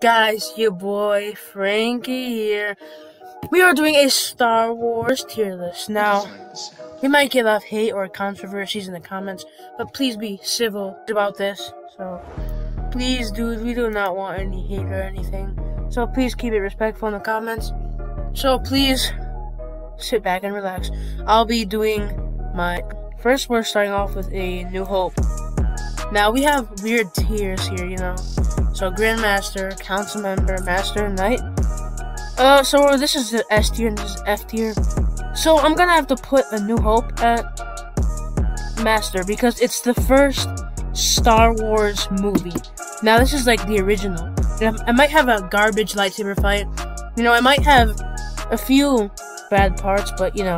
Guys, your boy Frankie here. We are doing a Star Wars tier list. Now, we might get a lot of hate or controversies in the comments, but please be civil about this. So, please, dude, we do not want any hate or anything. So, please keep it respectful in the comments. So, please sit back and relax. I'll be doing my first. We're starting off with a New Hope. Now we have weird tiers here, you know. So Grandmaster, Council Member, Master, Knight. Uh, so this is the S tier and this is F tier. So I'm gonna have to put a New Hope at Master because it's the first Star Wars movie. Now this is like the original. I might have a garbage lightsaber fight. You know, I might have a few bad parts, but you know,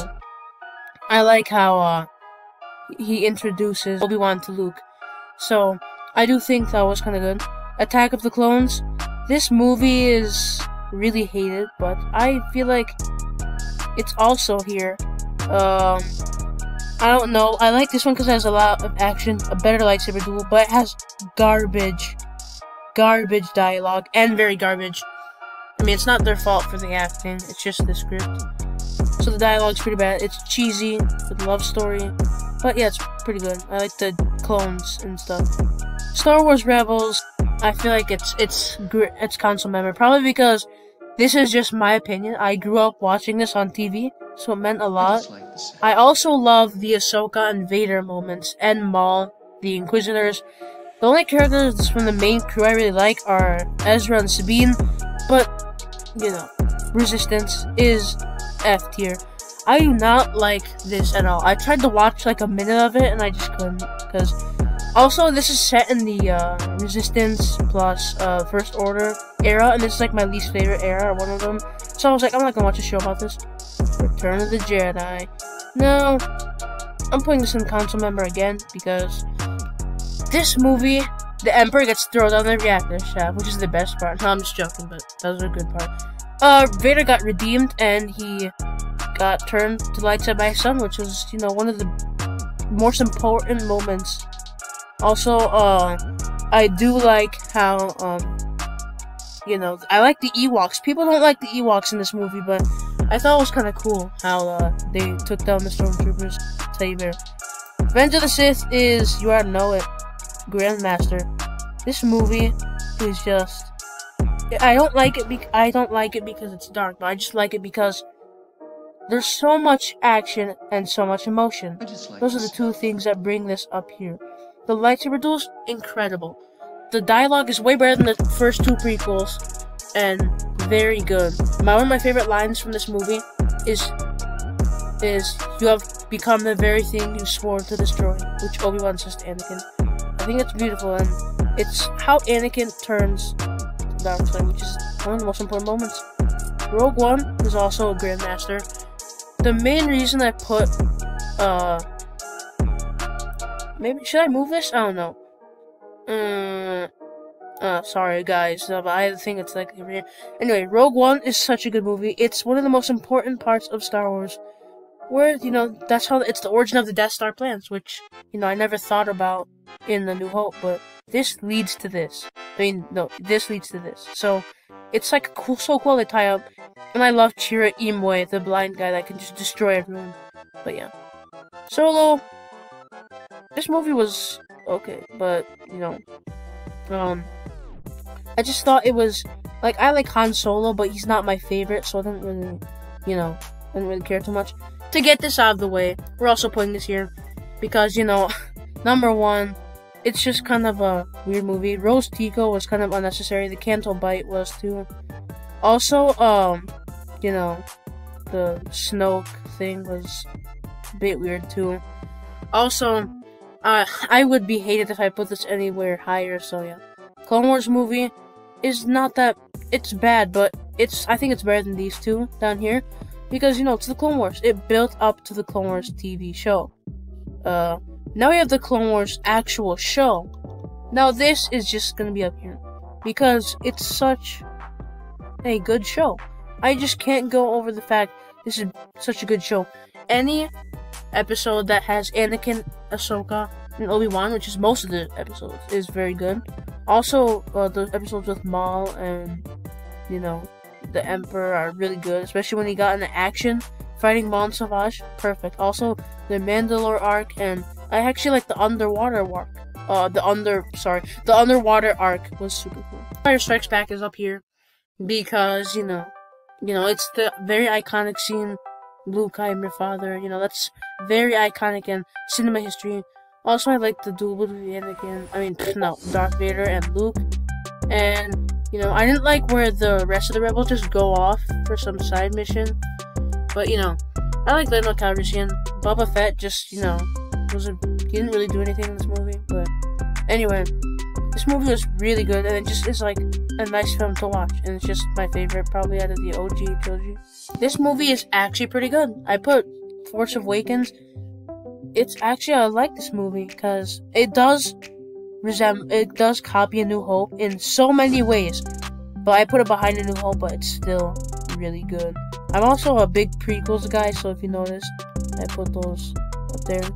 I like how uh, he introduces Obi-Wan to Luke. So I do think that was kind of good. Attack of the Clones. This movie is really hated, but I feel like it's also here. Um, I don't know. I like this one because it has a lot of action, a better lightsaber duel, but it has garbage, garbage dialogue, and very garbage. I mean, it's not their fault for the acting, it's just the script. So the dialogue's pretty bad. It's cheesy, with love story, but yeah, it's pretty good. I like the clones and stuff. Star Wars Rebels, I feel like it's it's it's council member probably because this is just my opinion. I grew up watching this on TV, so it meant a lot. I also love the Ahsoka and Vader moments and Maul, the Inquisitors. The only characters from the main crew I really like are Ezra and Sabine, but you know, Resistance is F tier. I do not like this at all. I tried to watch like a minute of it and I just couldn't because also, this is set in the uh, Resistance plus uh, First Order era, and this is like my least favorite era, one of them. So I was like, I'm not gonna watch a show about this. Return of the Jedi. No, I'm putting this in Council Member again because this movie, the Emperor gets thrown down the reactor shaft, which is the best part. No, I'm just joking, but that was a good part. Uh, Vader got redeemed, and he got turned to light side by his son, which was, you know, one of the most important moments also, uh, I do like how, um, you know, I like the Ewoks. People don't like the Ewoks in this movie, but I thought it was kind of cool how, uh, they took down the Stormtroopers. Tell you there. Revenge of the Sith is, you already know it, Grandmaster. This movie is just, I don't like it, be- I don't like it because it's dark, but I just like it because there's so much action and so much emotion. Like Those are the two things that bring this up here. The lightsaber duels, incredible. The dialogue is way better than the first two prequels, and very good. My, one of my favorite lines from this movie is, is you have become the very thing you swore to destroy, which Obi-Wan says to Anakin. I think it's beautiful, and it's how Anakin turns to dark side, which is one of the most important moments. Rogue One is also a Grandmaster. The main reason I put uh, Maybe should I move this? I don't know. Mm, uh, sorry guys, uh, but I think it's like anyway. Rogue One is such a good movie. It's one of the most important parts of Star Wars. Where you know that's how it's the origin of the Death Star plans, which you know I never thought about in the New Hope, but this leads to this. I mean, no, this leads to this. So it's like cool, so cool to tie up. And I love Chirrut Îmwe, the blind guy that can just destroy everyone. But yeah, Solo this movie was okay, but you know, um, I just thought it was like I like Han Solo, but he's not my favorite, so I didn't really, you know, I didn't really care too much. To get this out of the way, we're also putting this here because you know, number one, it's just kind of a weird movie. Rose Tico was kind of unnecessary. The Canto Bight was too. Also, um, you know, the Snoke thing was a bit weird too. Also, uh, I would be hated if I put this anywhere higher, so yeah. Clone Wars movie is not that, it's bad, but it's, I think it's better than these two down here. Because, you know, it's the Clone Wars. It built up to the Clone Wars TV show. Uh, now we have the Clone Wars actual show. Now this is just gonna be up here. Because it's such a good show. I just can't go over the fact this is such a good show. Any episode that has Anakin, Ahsoka, and Obi Wan, which is most of the episodes, is very good. Also, uh, the episodes with Maul and you know the Emperor are really good, especially when he got into action fighting Mon Savage. Perfect. Also, the Mandalore arc and I actually like the underwater arc. Uh, the under sorry, the underwater arc was super cool. Empire Strikes Back is up here because you know, you know it's the very iconic scene. Luke, I am your father. You know that's very iconic in cinema history. Also, I like the duel with Anakin. I mean, no, Darth Vader and Luke. And you know, I didn't like where the rest of the rebels just go off for some side mission. But you know, I like Lando Calrissian. Boba Fett just you know wasn't he didn't really do anything in this movie. But anyway, this movie was really good, and it just is like a nice film to watch, and it's just my favorite probably out of the OG trilogy. This movie is actually pretty good. I put Force Awakens. It's actually I like this movie because it does resemble it does copy A New Hope in so many ways. But I put it behind A New Hope, but it's still really good. I'm also a big prequels guy, so if you notice, I put those up there.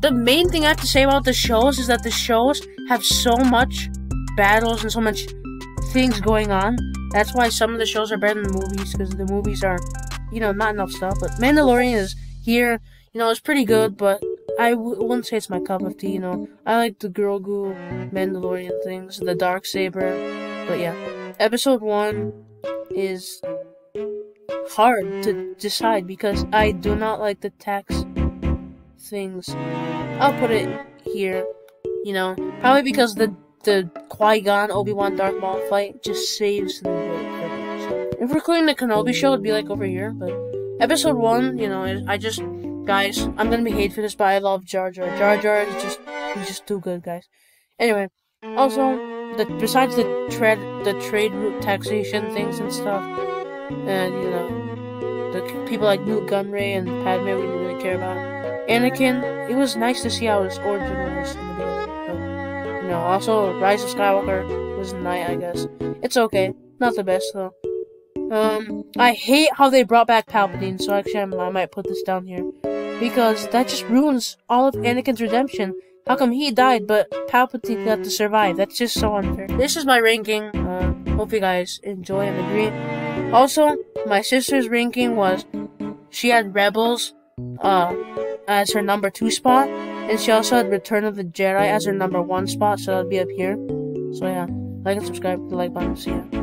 The main thing I have to say about the shows is that the shows have so much battles and so much things going on. That's why some of the shows are better than the movies, because the movies are, you know, not enough stuff. But Mandalorian is here, you know, it's pretty good, mm. but I w- wouldn't say it's my cup of tea, you know. I like the Grogu Mandalorian things, the dark saber, but yeah. Episode 1 is hard to decide because I do not like the tax things. I'll put it here, you know, probably because the the Qui-Gon Obi-Wan Darth Maul fight just saves the movie. If we're including the Kenobi show, it'd be like over here, but episode 1, you know, I just guys, I'm gonna be hate for this, but I love Jar Jar. Jar Jar is just he's just too good, guys. Anyway, also the besides the trade the trade route taxation things and stuff, and you know the people like Nute Gunray and Padme we didn't really care about. Anakin, it was nice to see how his origin was in the beginning. You know, also Rise of Skywalker was nice, I guess. It's okay, not the best though. Um, I hate how they brought back Palpatine, so actually I might put this down here. Because that just ruins all of Anakin's redemption. How come he died, but Palpatine got to survive? That's just so unfair. This is my ranking. Uh, hope you guys enjoy and agree. Also, my sister's ranking was she had Rebels uh, as her number two spot, and she also had Return of the Jedi as her number one spot, so that'd be up here. So yeah, like and subscribe, the like button, see ya.